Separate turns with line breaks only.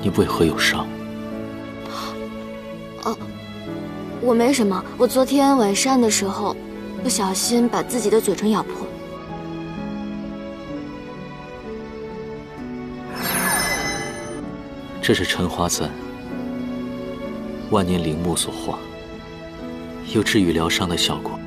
你为何有伤？
哦，我没什么。我昨天晚膳的时候，不小心把自己的嘴唇咬破。
这是陈花簪，万年灵木所化，有治愈疗伤的效果。